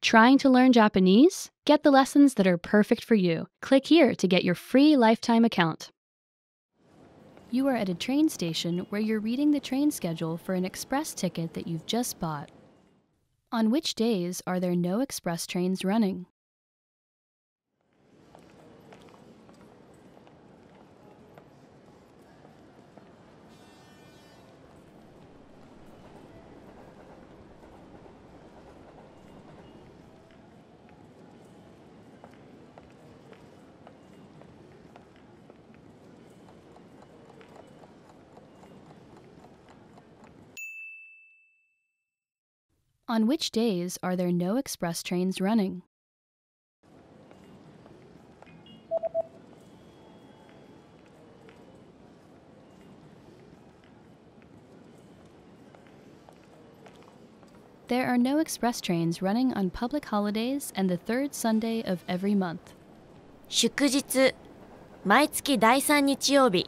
Trying to learn Japanese? Get the lessons that are perfect for you. Click here to get your free lifetime account. You are at a train station where you're reading the train schedule for an express ticket that you've just bought. On which days are there no express trains running? On which days are there no express trains running? There are no express trains running on public holidays and the third Sunday of every month. 祝日毎月第3日曜日